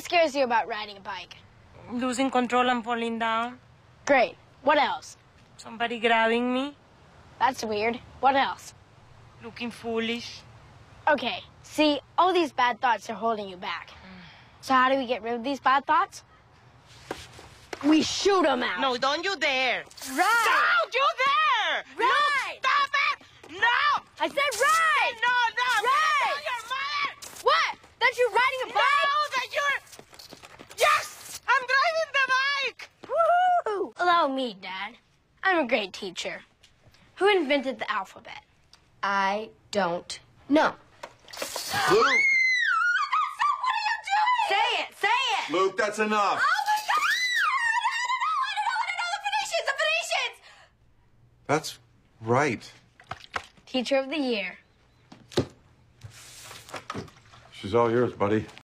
What scares you about riding a bike? Losing control and falling down. Great. What else? Somebody grabbing me. That's weird. What else? Looking foolish. Okay, see, all these bad thoughts are holding you back. So how do we get rid of these bad thoughts? We shoot them out. No, don't you dare. Right. Don't you dare! Right. Look, stop it! No! I said right. No, no! Right. Tell your mother! What? That you're riding a No, bike? that you're... Yes! I'm driving the bike! Woo! Allow me, Dad. I'm a great teacher. Who invented the alphabet? I don't know. Luke! Say it, say it! Luke, that's enough. Oh my god! I don't know, I don't know, the Phoenicians, the Phoenicians! That's right. Teacher of the year. She's all yours, buddy.